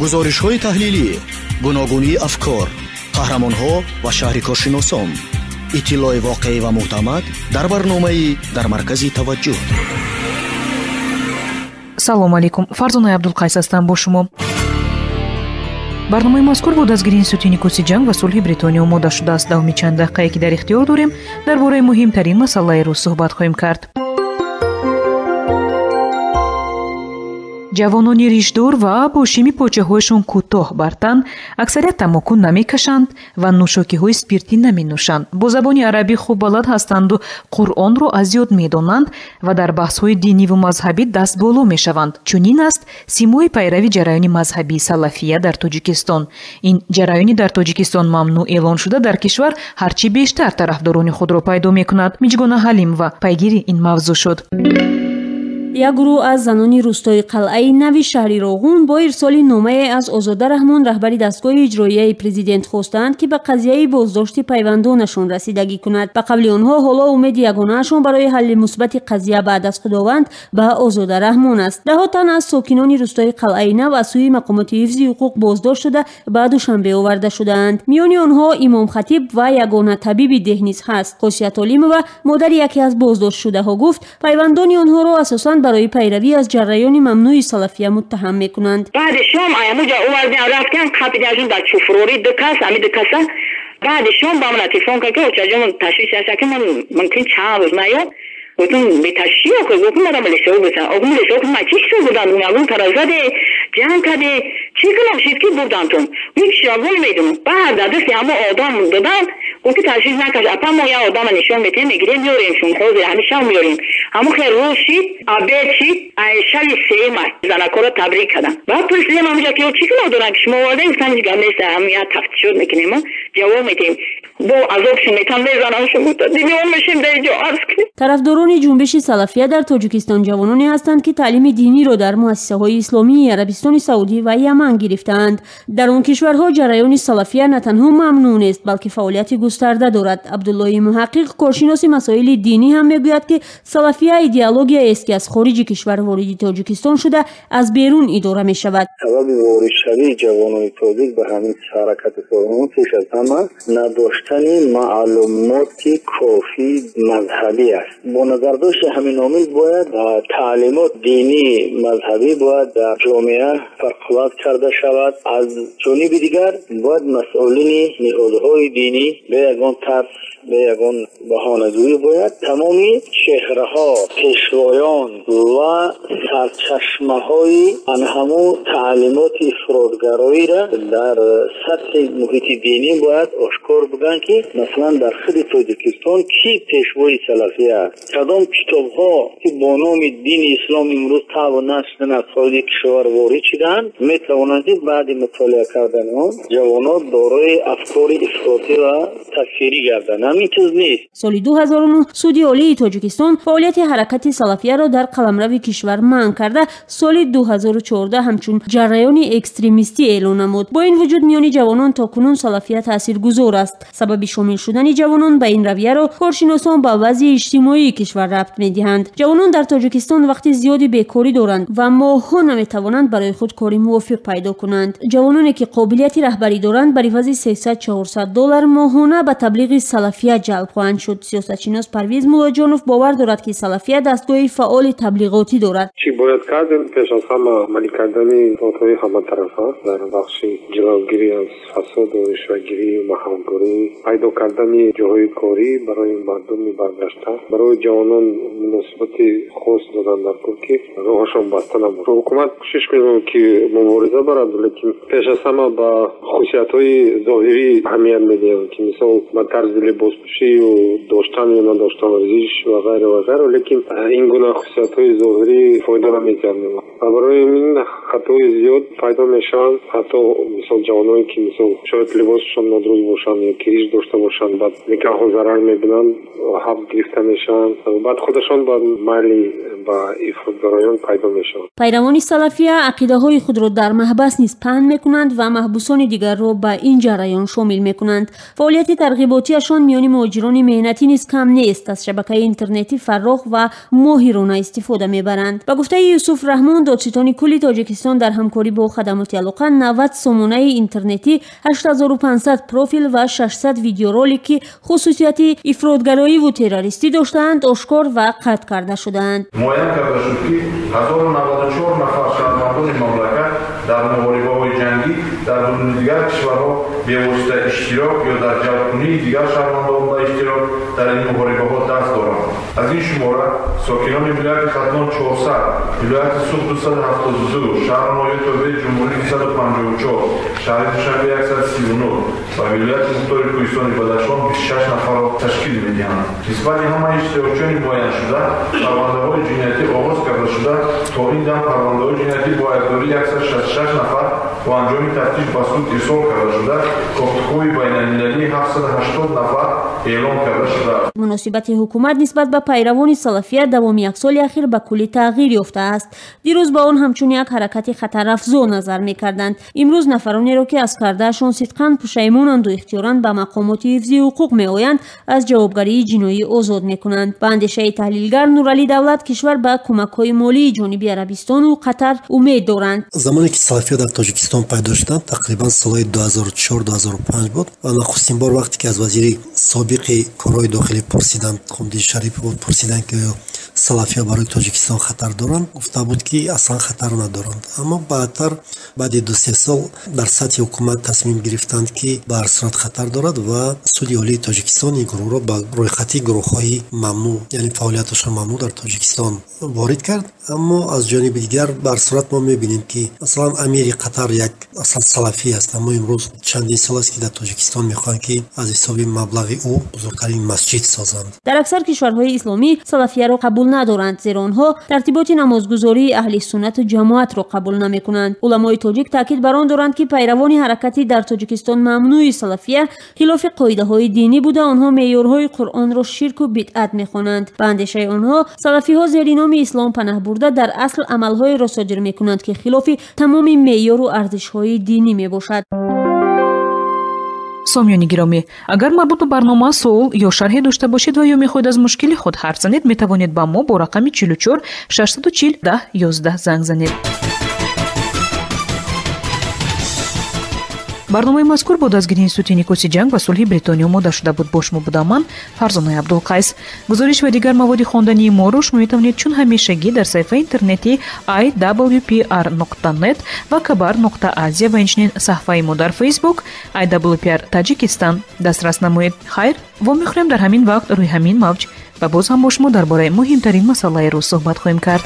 гузоришҳои таҳлилӣ гуногунии афкор қаҳрамонҳо ва шаҳрикоршиносон иттилои воқеӣ ва мӯътамад дар барномаи дар маркази таваҷҷӯҳ. Салому алейкум. Фарзонаи абдулқайс ҳастам бо шумо. Барномаи мазкур бо дастгирии институти никуси ҷанг ва сулҳи бритониё омода шудааст давоми чанд дақиқае ки дар ихтиёр дорем. Дар бораи муҳимтарин масъалаи рӯз суҳбат хоҳем кард ҷавонони ришдор ва бошими почаҳояшон кӯтоҳ бар тан аксарият тамоку намекашанд ва нӯшокиҳои спиртӣ наменӯшанд бо забони арабӣ хуб балад ҳастанду қуръонро аз ёд медонанд ва дар баҳсҳои диниву мазҳабӣ даст боло мешаванд. Чунин аст симои пайрави ҷараёни мазҳабии салафия дар тоҷикистон. Ин ҷараёни дар тоҷикистон мамнӯъ эълон шуда дар кишвар ҳарчи бештар тарафдорони худро пайдо мекунад. Миҷгона ҳалимова пайгири ин мавзӯъ шуд як гурӯҳ аз занони рӯстои қалъаи нави шаҳри роғун бо ирсоли номае аз озода раҳмон раҳбари дастгоҳи иҷроияи президент хостанд ки ба қазияи боздошти пайвандонашон расидагӣ кунад. Ба қавли онҳо ҳоло умеди ягонаашон барои ҳалли мусбати қазия баъд аз худованд ба озода раҳмон аст. Даҳо тан аз сокинони рӯстои қалъаи нав аз сӯи мақомоти ҳифзи ҳуқуқ боздошт шуда ба душанбе оварда шудаанд миёни онҳо имомхатиб ва ягона табиби деҳ низ ҳаст. Хосият олимова модари яке аз боздоштшудаҳо гуфт пайвандони онҳоро асосан برای پیروی از جریان ممنوع سلفیه متهم می‌کنند. بعد شام اموجا اوردن رفتن قبل از اون بچه فروری دو کس همین دو کس بعد شام با من تلفن کرد که جون تشویش هست که من ممکن چند روز نیاد گفتم به تشویش که گفتم مرا ملیشا بزن آقا ملیشا که من چیش رو بودم؟ اون اون ترازده جنگ کرده. چی کنم شید که بردم تون یک شاگل می‌دونم. بعد دست همه آدم دادم گفتی تشریف نکرد اپا ما یه آدم نشان بتیم می‌گیره میوریم چون همیشه هم میوریم همون خیلی روز شید عبید شید ایشال سه تبریک کردم. بعد پرسیدیم همونجا که چی که ما دارم که شما آده این کنم نیست همون یه می‌کنیم جواب میدیم با عذاب شمیتن می‌زنن شما. تا دیوان میشیم در اینجا عرض کنیم. طرفداران جنبش سلفیه در تاجیکستان جوانانی هستند که تعلیم دینی را در مؤسسه های اسلامی عربستان سعودی و یمن گرفتند. در اون کشورها جریان سلفیه نه تنها ممنون نیست بلکه فعالیت گسترده دارد. عبدالله محقق کارشناس مسائل دینی هم می‌گوید که سلفیه ایدئولوژی است که از خارج کشور وارد تاجیکستان شده از بیرون اداره می شود سبب وارد شوی جوانان تاجیک به همین حرکت پیش از همه نداشتن معلومات کافی مذهبی است. با نظر داشت همین عامل باید تعلیمات دینی مذهبی باید در جامعه فرقلات کرده شود. از جانب دیگر باید مسئولین نهادهای دینی به یگان ترس به یگان بهانه‌جویی باید. تمامی شهرها کشوایان و سرچشمه های انهمو تعلیمات افرادگرایی را در سطح محیط دینی باید бояд ошкор буданд ки масалан дар худи тоҷикистон кӣ пешвои салафия аст? Кадом китобҳо ки бо номи дини ислом имрӯз таву нашдан аз хориҷи кишвар ворид шидаанд метавонанд ки баъди мутолиа кардани он ҷавонот дорои афкори ифротӣ ва такфирӣ гарданд. Ҳамин чиз нест. Соли 2009 суди олии тоҷикистон фаъолияти ҳаракати салафияро дар қаламрави кишвар манъ карда. Соли 2014 ҳамчун ҷараёни экстремистӣ эълон намуд. Бо ин вуҷуд миёни ҷавонон то кунун تاثیرگذار است. سبب شامل شدن جوانان به این رویه را کارشناسان به وضع اجتماعی کشور ربط می‌دهند. جوانان در تاجیکستان وقتی زیادی بیکاری دارند و ماهها نمی‌توانند برای خود کاری موافق پیدا کنند. جوانانی که قابلیت رهبری دارند بر عوض 300 400 دلار ماهانه به تبلیغ سلفیه جلب خواهند شد. سیاستشناس پرویز ملاجانوف باور دارد که سلفیه دستگاه فعال تبلیغاتی دارد. چی باید کرد پیش از همه عملی کردن دادهای همه طرفه در بخش جلوگیری از فساد و رشوهگیری маҳалгурӣ пайдо кардани ҷоҳои корӣ барои мардуми баргашта барои ҷавонон муносибати хос додан дар пул ки роҳашон баста набуд ҳукумат кӯшиш мекунад ки мубориза барад лекин пеш аз ҳама ба хусиятҳои зоҳирӣ аҳамият медиҳанд ки мисол ба тарзи либоспӯшию доштан ё надоштан ризиш ва ғайра ва ғайра лекин ин гуна хусиятҳои зоҳирӣ фоида намекардем ва барои ин хатои зиёд пайдо мешаванд ҳатто мисол ҷавоное ки мисол шояд از باشم یا کریش داشته باشم بعد نکاح و ضرر می‌بینند حب گرفته میشن بعد خودشان با مالی با ایفودرایان پیدا میشن پیروانی سلفیه عقیده های خود را در محبس نیز پهن می‌کنند و محبوسان دیگر را به این جرایان شامل می‌کنند فعالیت ترغیباتیشان میانی مهاجران مهنتی نیز کم نیست از شبکه اینترنتی فراخ و ماهرانه استفاده می‌برند با گفته یوسف رحمان دادستان کلی تاجیکستان در همکاری با خدمات علاقه 90 سامانه اینترنتی 8500 профил ва 600 видеоролики хусусияти ифротгароиву террористӣ доштаанд ошкор ва қатъ карда шудаанд муайян карда шуд ки 1094 нафар шаҳрвандони мамлакат дар муҳорибаҳои ҷангӣ дар ҳудуди дигар кишварҳо бевосита иштирок ё дар ҷалбкунии дигар шаҳрвандон ба иштирок дар ин муҳорибаҳо даст доранд Aziz Shmora, sokinoni viloyati Katnon Chorsa, viloyati Suhdusad-Haftazuzu, shahri Noya Tobe Jumhuriyat 154, shahri Dushanbe 191 va viloyati Muhtори Куйсон и Бадашон 56 нафарро ташкил медиҳанд. Нисбати ҳама иштирокчиёни муайяншуда, парвандаҳои ҷиноятӣ оғоз карда шуда, то ин дам парвандаҳои ҷиноятӣ бо айбдори 166 нафар бо анҷоми тафтиш ба суд ирсол карда шуда кофтуҳои байналмилалии 780 нафар эълон карда шудааст муносибати ҳукумат нисбат ба пайравони салафия давоми яксоли ахир ба куллӣ тағйир ёфтааст. Дирӯз ба он ҳамчун як ҳаракати хатарафзо назар мекарданд. Имрӯз нафаронеро ки аз кардаашон сидқан пушаймонанду ихтиёран ба мақомоти ҳифзи ҳуқуқ меоянд аз ҷавобгарии ҷиноӣ озод мекунанд. Ба андешаи таҳлилгар нуралӣ давлат кишвар ба кӯмакҳои молии ҷониби арабистону қатар умед доранд. Замоне ки салафиё дар тоҷикистон пайдо шуданд тақрибан солҳои 2004-2005 буд. Ва нахустин бор вақте ки аз вазири собиқи корҳои дохилӣ пурсиданд хумди шарипов пурсиданд ки салафиҳо барои тоҷикистон хатар доранд. Гуфта буд ки аслан хатар надоранд. Аммо баъдтар баъди дусе сол дар сатҳи ҳукумат тасмим гирифтанд ки ба ҳар сурат хатар дорад ва суди олии тоҷикистон ин гурӯҳро ба рӯйхати гурӯҳҳои мамнӯъ яъне фаъолияташон мамнӯъ дар тоҷикистон ворид кард. Аммо аз ҷониби дигар ба ҳар сурат мо мебинем ки масалан амири қатар як аслан салафӣ аст. Аммо имрӯз чандин сол аст ки дар тоҷикистон мехоҳанд ки аз ҳисоби маблағи ӯ бузургтарин масҷид созанд. Дар аксар кишварҳои исломӣ салафияро қабул надоранд зеро онҳо тартиботи намозгузории аҳли суннату ҷамоатро қабул намекунанд. Уламои тоҷик таъкид бар он доранд ки пайравони ҳаракати дар тоҷикистон мамнӯи салафия хилофи қоидаҳои динӣ буда онҳо меъёрҳои қуръонро ширку бидъат мехонанд. Ба андешаи онҳо салафиҳо зери номи ислом панаҳ бурда дар асл амалҳоеро содир мекунанд ки хилофи тамоми меъёру арзишҳои динӣ мебошад сомиёни гиромӣ агар марбут ба барнома суол ё шарҳе дошта бошед ва ё мехоҳед аз мушкили худ ҳарф занед метавонед ба мо бо рақами 44 640 10 11 занг занед барномаи мазкур бо дастгирии институти никоси ҷанг ва сулҳи бритониё омода шуда буд бо шумо будам ман фарзонаи абдулқайс гузориш ва дигар маводи хондании моро шумо метавонед чун ҳамешагӣ дар саҳифаи интернетии iwpr net ва кабар азия ва инчунин саҳифаи мо дар фейсбук iwpr таҷикистан дастрас намоед. Хайр вомехӯрем дар ҳамин вақт рӯи ҳамин мавҷ ва боз ҳам бо шумо дар бораи муҳимтарин масъалаи рӯз суҳбат хоҳем кард